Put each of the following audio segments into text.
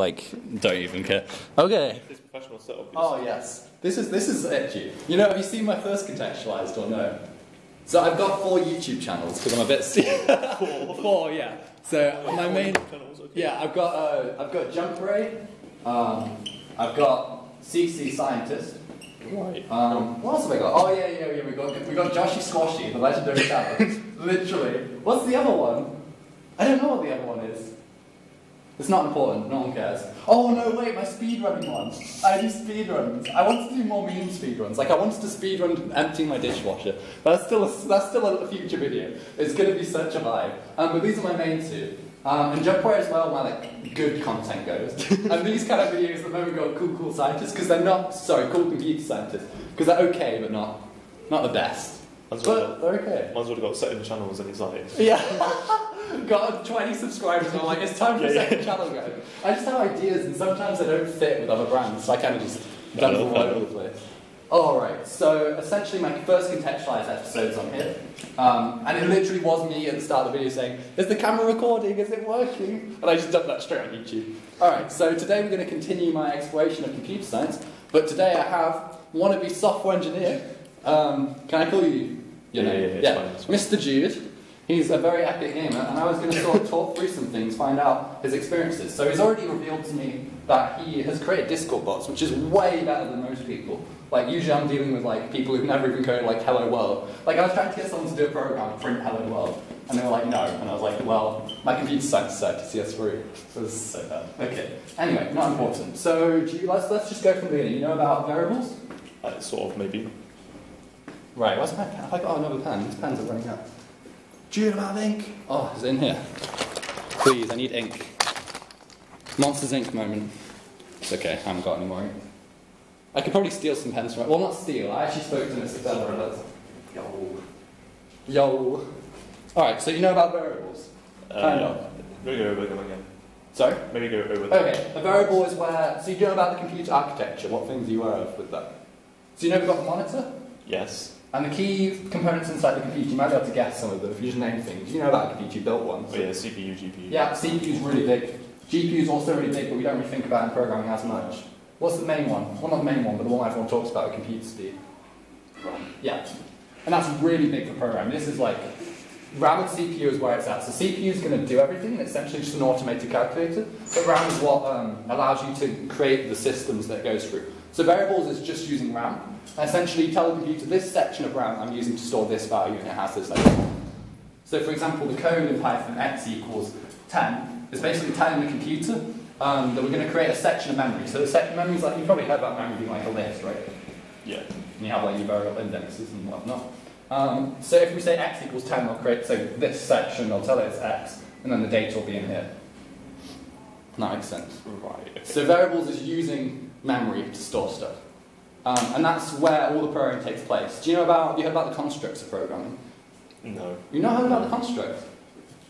like, don't even care. Okay. This professional setup. Oh yes, this is this is edgy. You know, have you seen my first contextualized or no? So I've got four YouTube channels because I'm a bit four. four, yeah. So my main, Channels, okay. yeah, I've got uh, I've got Jumpre, um, I've got CC Scientist. Right. Um, what else have I got? Oh yeah, yeah, yeah. We got we got Joshy Squashy, the legendary channel. Literally. What's the other one? I don't know what the other one is. It's not important. No one cares. Oh no, wait, my speedrunning one. I do speedruns. I wanted to do more meme speedruns. Like I wanted to speedrun emptying my dishwasher. That's still a, that's still a future video. It's gonna be such a vibe. Um, but these are my main two. Um, and Jump Wire as well, where like good content goes. and these kind of videos at the moment got cool, cool scientists because they're not sorry, cool computer scientists because they're okay but not not the best. Mine's But they're okay. mine's already got seven channels and he's like, Yeah. Got 20 subscribers and I'm like, it's time for a Yeah, yeah. second channel go. I just have ideas and sometimes they don't fit with other brands, so I kind of just dump them all over the place. Alright, so essentially my first contextualized episode's on here. Um, and it literally was me at the start of the video saying, is the camera recording? Is it working? And I just dumped that straight on YouTube. Alright, so today we're going to continue my exploration of computer science, but today I have wannabe software engineer. Um, can I call you? your Yeah, name? yeah, yeah, fine, it's Mr. Jude. He's a very epic gamer, and I was going to sort of talk through some things, find out his experiences. So he's already revealed to me that he has created Discord bots, which is way better than most people. Like usually I'm dealing with like people who've never even coded like Hello World. Like I was trying to get someone to do a program print Hello World, and they were like no, and I was like, well, my computer science said CS3. It was so bad. Okay. Anyway, not important. So do you, let's let's just go from the beginning. You know about variables? uh, sort of maybe. Right, where's my pen? Have I got another pen? These pens are running out. Do you have ink? Oh, it's in here. Please, I need ink. Monsters Ink moment. It's okay, I haven't got any more ink. I could probably steal some pens from it. Well, not steal, I actually spoke to Mr. Feller about Yo. Yo. Alright, so you know about variables? Uh, Kind yeah. of. Maybe go over them again. Sorry? Maybe go over them. Okay, a variable is where. So you know about the computer architecture, what things are you aware of with that? So you know we've got the monitor? Yes. And the key components inside the computer, you might be able to guess some of them if you just name things. You know about a computer, you built one. Oh so- yeah, CPU, GPU. Yeah, CPU is really big. GPU is also really big, but we don't really think about in programming as much. What's the main one? Well, not the main one, but the one everyone talks about, computer speed. Yeah. And that's really big for programming. This is like, RAM and CPU is where it's at. So CPU is going to do everything, and it's essentially just an automated calculator. But RAM is what um, allows you to create the systems that it goes through. So variables is just using RAM. And essentially, you tell the computer, this section of RAM I'm using to store this value, and it has this value. So for example, the code in Python x equals 10 is basically telling the computer um, that we're going to create a section of memory. So the section of memory is like, you've probably heard about memory being like a list, right? Yeah. And you have like your variable indexes and whatnot. Um, so if we say x equals 10, I'll create, so this section, I'll tell it it's x, and then the data will be in here. That makes sense. Right. So variables is using memory to store stuff. Um, and that's where all the programming takes place. Do you know about, have you heard about the constructs of programming? no. You know how about the construct?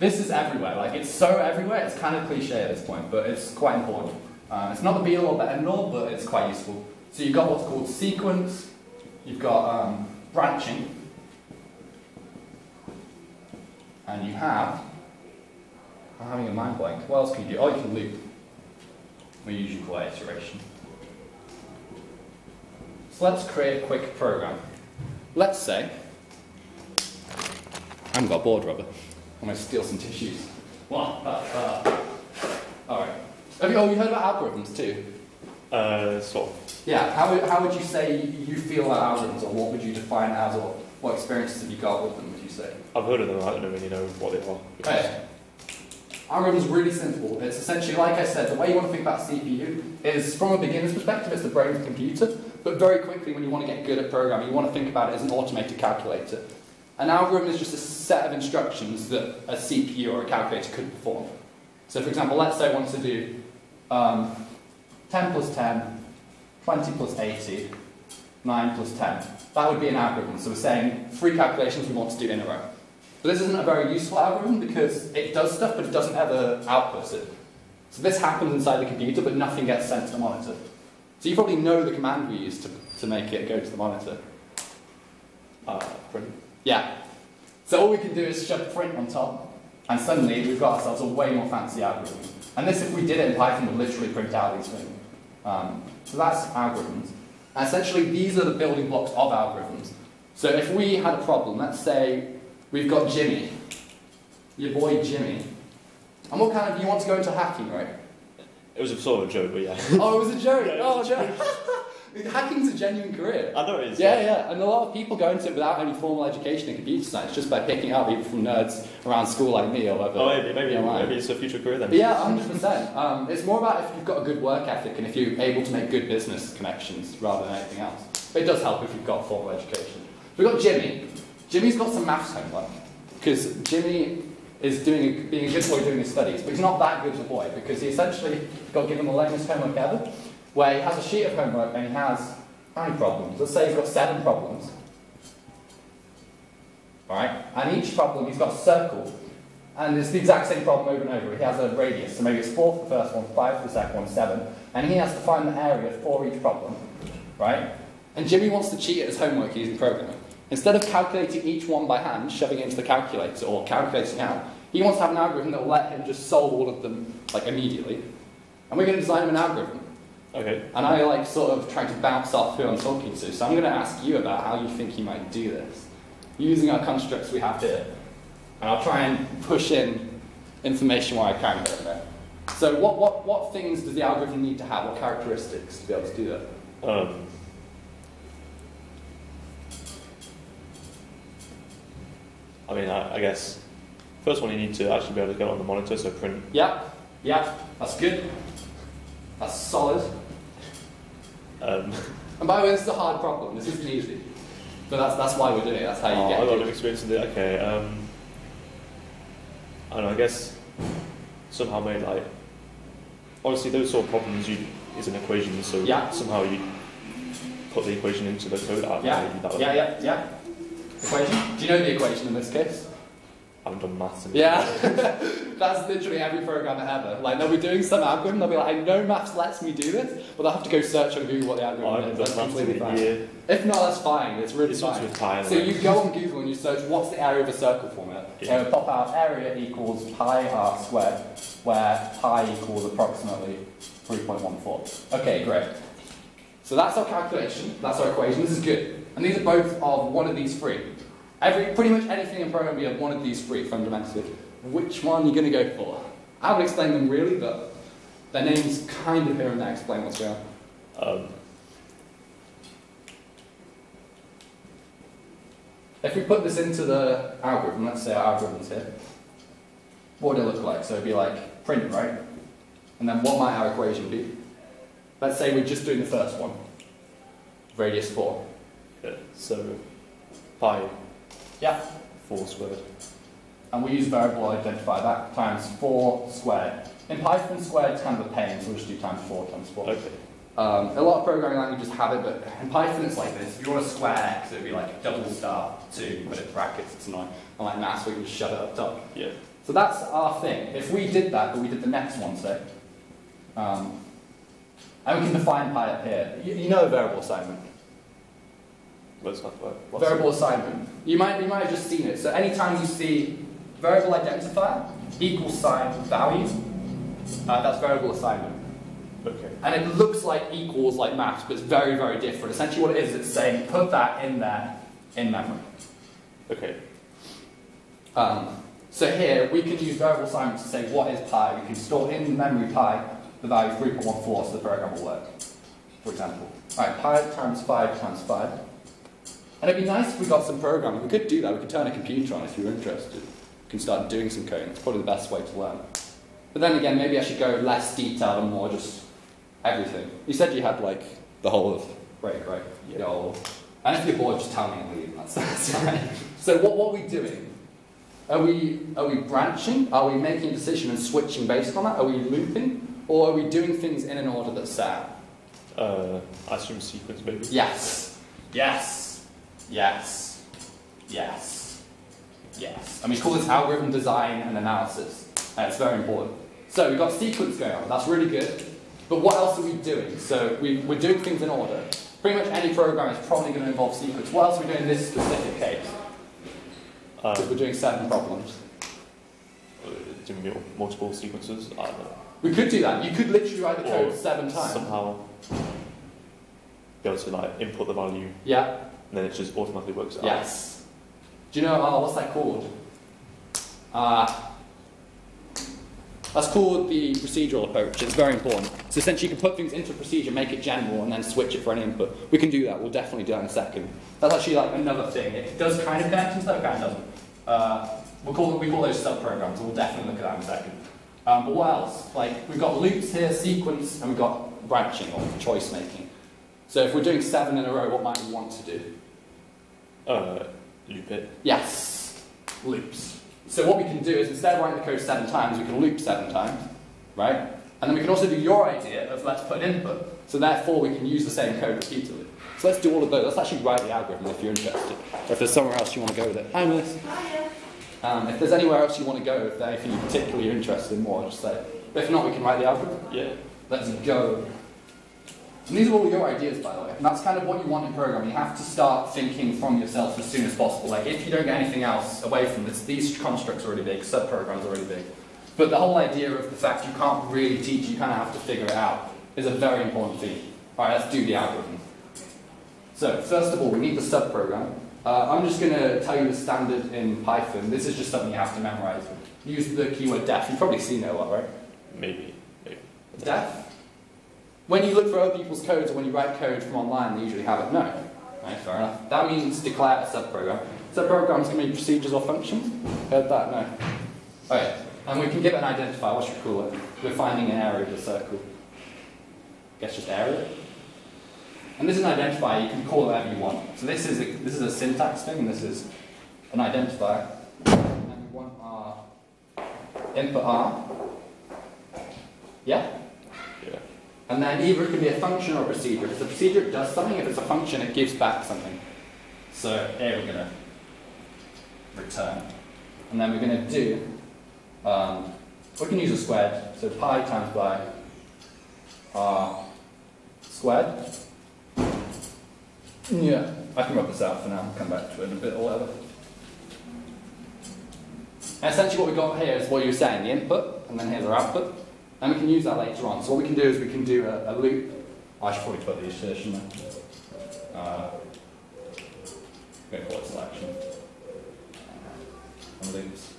This is everywhere. Like it's so everywhere. It's kind of cliche at this point, but it's quite important. Uh, it's not the be all or the end all, but it's quite useful. So you've got what's called sequence. You've got um, branching, and you have. I'm having a mind blank. What else can you do? Oh, you can loop. We usually call it iteration. So let's create a quick program. Let's say I haven't got a board rubber. I'm going to steal some tissues. What? Uh, uh. Alright. Have you, oh, you heard about algorithms too? Uh, sort of. Yeah. How, would- how would you say you feel about algorithms, or what would you define as, or what experiences have you got with them, would you say? I've heard of them. I don't really know what they are. Okay. Algorithm's really simple. It's essentially, like I said, the way you want to think about CPU is from a beginner's perspective, it's the brain of the computer. But very quickly, when you want to get good at programming, you want to think about it as an automated calculator. An algorithm is just a set of instructions that a CPU or a calculator could perform. So, for example, let's say I want to do um, 10 plus 10, 20 plus 80, 9 plus 10. That would be an algorithm. So we're saying three calculations we want to do in a row. But this isn't a very useful algorithm because it does stuff, but it doesn't ever output it. So this happens inside the computer, but nothing gets sent to the monitor. So you probably know the command we use to, to make it go to the monitor. Uh, print. Yeah. So all we can do is shove print on top, and suddenly we've got ourselves a way more fancy algorithm. And this, if we did it in Python, would literally print out these things. Um, so that's algorithms. Essentially, these are the building blocks of algorithms. So if we had a problem, let's say we've got Jimmy, your boy Jimmy. And what kind of, you want to go into hacking, right? It was a sort of a joke, but yeah. oh, it was a joke. Yeah, it oh, was no. Hacking's a genuine career. I know it is. Yeah, yeah, and a lot of people go into it without any formal education in computer science, just by picking up people from nerds around school like me or whatever. Oh, maybe, maybe, Yeah, right. maybe it's a future career then. Yeah, 100%. Um, it's more about if you've got a good work ethic and if you're able to make good business connections rather than anything else. But it does help if you've got formal education. We've got Jimmy. Jimmy's got some maths homework because Jimmy is doing a, being a good boy doing his studies, but he's not that good a boy because he essentially got given the lamest homework ever, where he has a sheet of homework and he has nine problems. Let's say he's got seven problems. Alright? And each problem he's got a circle and it's the exact same problem over and over. He has a radius, so maybe it's four for the first one, five for the second one, seven, and he has to find the area for each problem, right? And Jimmy wants to cheat at his homework using programming. Instead of calculating each one by hand, shoving it into the calculator or calculating out, he wants to have an algorithm that will let him just solve all of them like immediately. And we're going to design him an algorithm. Okay. And I like sort of trying to bounce off who I'm talking to. So I'm going to ask you about how you think you might do this using our constructs we have here. And I'll try and push in information where I can here and there. So what, what, what things does the algorithm need to have? What characteristics to be able to do that? Um, I mean, I, I guess first one you need to actually be able to get on the monitor, so print. Yeah, yeah, that's good. That's solid. Um, And by the way, this is a hard problem. This isn't easy. But that's, that's why we're doing it. That's how you oh, get I've got it. no experience with it. Okay. Um, I don't know. I guess somehow made like obviously those sort of problems you is an equation, so Yeah. somehow you put the equation into the code. I Yeah, that yeah, yeah, yeah. Equation? Do you know the equation in this case? I haven't done maths. In Yeah, that's literally every programmer ever. Like they'll be doing some algorithm, they'll be like, I know maths lets me do this, but they'll have to go search on Google what the I algorithm haven't is. That's completely fine. year. If not, that's fine. It's really It starts fine. pi. So you go on Google and you search what's the area of a circle formula. Yeah. It will pop out area equals pi r squared, where pi equals approximately 3.14. Okay, great. So that's our calculation. That's our equation. This is good. And these are both of one of these three. Every, pretty much anything in programming will have one of these three fundamentally. Which one are you going to go for? I haven't explained them really, but their names kind of here and there explain what's going on. Um, If we put this into the algorithm, let's say our algorithm's here, what would it look like? So it'd be like print, right? And then what might our equation be? Let's say we're just doing the first one, radius 4. yeah, so pi. Yeah. Four squared. And we use variable identify that times 4 squared. In Python, squared is kind of a pain, so we'll just do times 4 times 4. Okay. Um, a lot of programming languages have it, but in Python it's like this. If you want to square x, it would be like double star 2, but in brackets it's annoying. And like maths, we can just shove it up top. Yeah. So that's our thing. If we did that, but we did the next one, say, um, and we can define pi up here. You, you know variable assignment. What's that? What, what's Variable assignment. You might, you might have just seen it. So anytime you see variable identifier equal sign value, uh, that's variable assignment. Okay. And it looks like equals like maths, but it's very, very different. Essentially what it is, it's saying put that in there in memory. Okay. Um, so here, we can use variable assignment to say what is pi. We can store in memory pi the value 3.14 so the program will work, for example. Alright, pi times 5 times 5. And it'd be nice if we got some programming. We could do that. We could turn a computer on if you're interested. We can start doing some coding. It's probably the best way to learn. But then again, maybe I should go less detailed and more just everything. You said you had like the whole of break, right? Yeah. The whole. And if you're bored, just tell me and leave. That's, that's fine. So what, what are we doing? Are we, are we branching? Are we making a decision and switching based on that? Are we looping? Or are we doing things in an order that's set out? Uh, I assume sequence maybe. Yes. Yes. Yes. Yes. Yes. And we call this algorithm design and analysis. And it's very important. So we've got sequence going on. That's really good. But what else are we doing? So we, we're doing things in order. Pretty much any program is probably going to involve sequence. What else are we doing in this specific case? Um, we're doing seven problems. doing mul- multiple sequences. I don't know. We could do that. You could literally write the code Or seven times. somehow be able to like input the value Yeah. And then it just automatically works out. Yes. Do you know, oh, what's that called? Uh, that's called the procedural approach. It's very important. So essentially you can put things into a procedure, make it general, and then switch it for any input. We can do that. We'll definitely do that in a second. That's actually like another thing. It does kind of connect into that, kind of doesn't. Uh, we'll call, we call those sub-programs, and we'll definitely look at that in a second. Um, but what else? Like, we've got loops here, sequence, and we've got branching or choice making. So if we're doing seven in a row, what might we want to do? Uh, loop it. Yes, loops. So what we can do is instead of writing the code seven times, we can loop seven times, right? And then we can also do your idea of let's put an input. So therefore we can use the same code repeatedly. So let's do all of those. Let's actually write the algorithm if you're interested. Or if there's somewhere else you want to go with it. Hi, Miss. Um, if there's anywhere else you want to go, if there's anything you're particularly interested in more, just say. But if not, we can write the algorithm. Yeah. Let's go. And these are all your ideas, by the way. And that's kind of what you want in programming. You have to start thinking from yourself as soon as possible. Like, if you don't get anything else away from this, these constructs are already big, subprograms are already big. But the whole idea of the fact you can't really teach, you kind of have to figure it out, is a very important thing. All right, let's do the algorithm. So, first of all, we need the subprogram. Uh, I'm just going to tell you the standard in Python. This is just something you have to memorize. Use the keyword def. You've probably seen it a lot, right? Maybe. Maybe. Def? When you look for other people's codes or when you write code from online, they usually have it. No. Right, fair enough. That means declare a subprogram. Subprograms can be procedures or functions. Heard that? No. Okay. And we can give it an identifier. What should we call it? We're finding an area of the circle. Guess just area. And this is an identifier. You can call it whatever you want. So this is a, this is a syntax thing, this is an identifier. And we want our input R. Yeah. And then either it can be a function or a procedure. If it's a procedure, it does something. If it's a function, it gives back something. So here we're going to return. And then we're going to do, um, we can use a squared. So pi times by r squared. Yeah, I can rub this out for now. I'll come back to it in a bit or whatever. And essentially what we've got here is what you were saying, the input, and then here's our output. And we can use that later on. So what we can do is we can do a, a loop. I should probably put these here, shouldn't I? Uh, I'm going to call it selection. And loops.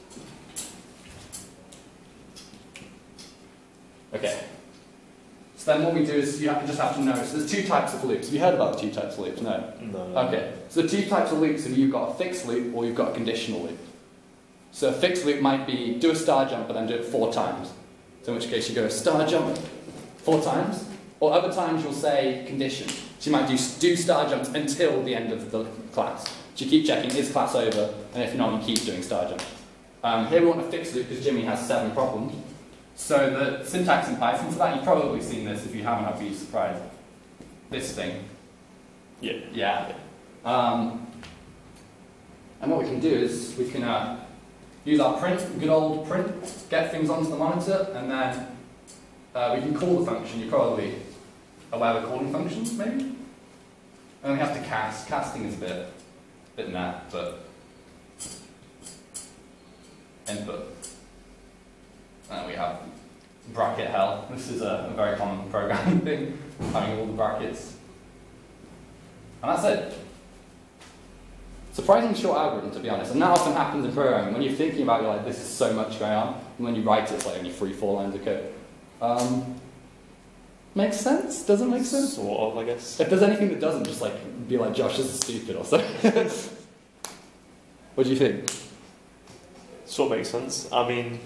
Okay. So then what we do is you have to just have to know. So there's two types of loops. Have you heard about the two types of loops? No. No. Okay. So the two types of loops are you've got a fixed loop or you've got a conditional loop. So a fixed loop might be do a star jump and then do it four times. So in which case you go star jump four times. Or other times you'll say condition. So you might do do star jumps until the end of the class. So you keep checking is class over, and if not, you keep doing star jump. Um, here we want a fixed loop because Jimmy has seven problems. So the syntax in Python for that, you've probably seen this. If you haven't, I'd be surprised. This thing. Yeah. Yeah. Um, and what we can do is we can uh, use our print, good old print, get things onto the monitor, and then uh, we can call the function. You're probably aware of calling functions, maybe? And we have to cast. Casting is a bit, bit naff, but input. And we have bracket hell. This is a, a very common programming thing, having all the brackets. And that's it. Surprisingly short algorithm, to be honest. And that often happens in programming. When you're thinking about it, you're like, this is so much going on. And when you write it, it's like only three, four lines of code. Um, makes sense? Doesn't make sense? Sort of, I guess. If there's anything that doesn't, just like be like, Josh, this is stupid or something. what do you think? Sort of makes sense. I mean,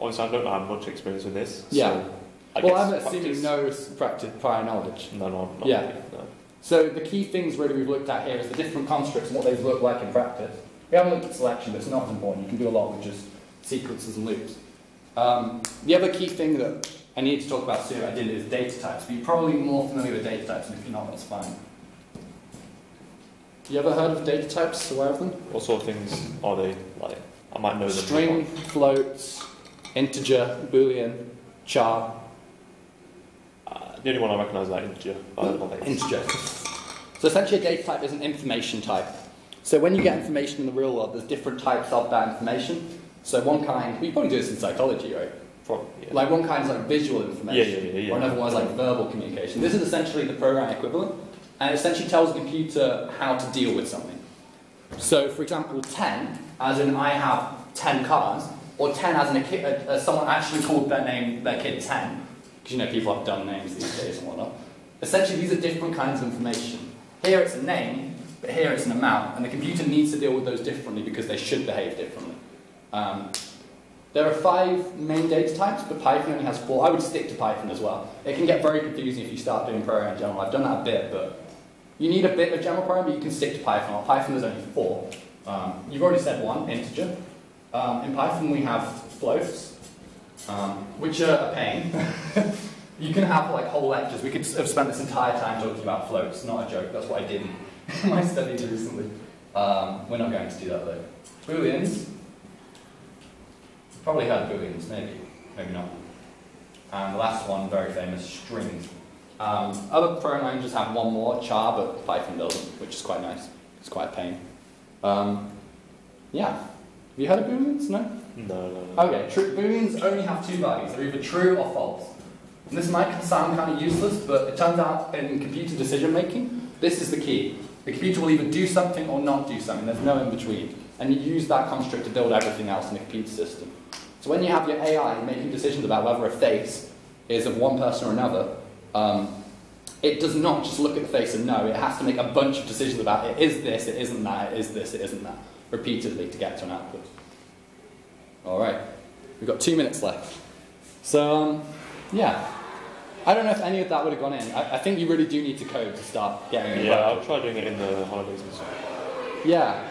obviously, I don't have much experience with this. Yeah. So I well, I'm assuming practice- no practice prior knowledge. No, no, not Yeah. really, no. So the key things really we've looked at here is the different constructs and what they look like in practice. We haven't looked at selection, but it's not important. You can do a lot with just sequences and loops. Um, the other key thing that I need to talk about soon, I did, is data types. But you're probably more familiar with data types, and if you're not, that's fine. You ever heard of data types? Aware of them? What sort of things are they like? I might know them. String, floats, integer, boolean, char, Uh, the only one I recognise is that integer. but I don't know what that is. integer. So essentially a data type is an information type. So when you get information in the real world, there's different types of that information. So one kind, we probably do this in psychology, right? Probably, yeah. Like one kind is like visual information, yeah, yeah, yeah. or another one is like verbal communication. This is essentially the program equivalent, and it essentially tells the computer how to deal with something. So, for example, 10, as in I have 10 cars, or 10 as in a kid, uh, someone actually called their name, their kid 10, because you know people have dumb names these days and whatnot. Essentially, these are different kinds of information. Here it's a name, but here it's an amount, and the computer needs to deal with those differently because they should behave differently. Um, there are five main data types, but Python only has four. I would stick to Python as well. It can get very confusing if you start doing programming in general. I've done that a bit, but you need a bit of general programming, but you can stick to Python. Python there's only four. Um, you've already said one, integer. Um, in Python we have floats, um, which are a pain. you can have like whole lectures. We could have spent this entire time talking about floats. Not a joke. That's what I did in my studies recently. Um, we're not going to do that though. Booleans. Probably heard booleans, maybe, maybe not. And the last one, very famous, strings. Um, other programming languages have one more, char, but Python doesn't, which is quite nice. It's quite a pain. Um, yeah. Have you heard of booleans? No? No, no, no. Okay, true, booleans only have two values. They're either true or false. And this might sound kind of useless, but it turns out in computer decision making, this is the key. The computer will either do something or not do something. There's no in between. And you use that construct to build everything else in the computer system. So when you have your AI making decisions about whether a face is of one person or another, um, it does not just look at the face and know. It has to make a bunch of decisions about it is this, it isn't that, it is this, it isn't that, repeatedly to get to an output. All right, we've got two minutes left. So, um, yeah. I don't know if any of that would have gone in. I, I think you really do need to code to start getting it Yeah, I'll try doing it in the holidays. Yeah.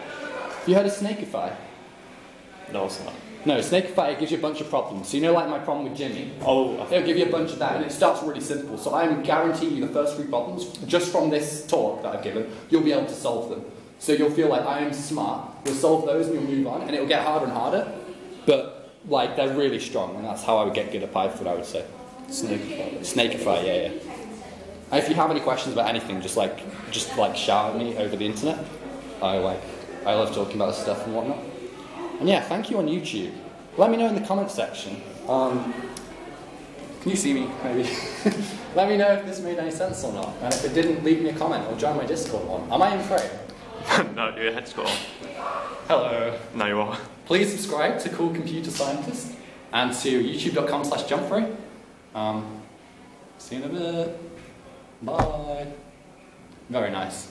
Have you heard a snake of Snakify? No, it's not. No, Snakify it gives you a bunch of problems. So you know like my problem with Jimmy? Oh, I It'll give you a bunch of that, and it starts really simple. So I'm guaranteeing you the first three problems, just from this talk that I've given, you'll be able to solve them. So you'll feel like I am smart. You'll solve those and you'll move on, and it'll get harder and harder. But like they're really strong, and that's how I would get good at Python. I would say. Snakify. Snakify, yeah, yeah. If you have any questions about anything, just like just like shout at me over the internet. I like I love talking about this stuff and whatnot. And yeah, thank you on YouTube. Let me know in the comment section. Um, can you see me, maybe? Let me know if this made any sense or not. And if it didn't, leave me a comment or join my Discord one. Am I in frame? no, your head's got on. Hello. No, you are. Please subscribe to Cool Computer Scientist and to youtube.com slash jumpre. Um, see you in a bit. Bye. Very nice.